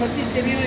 こっち行ってみよ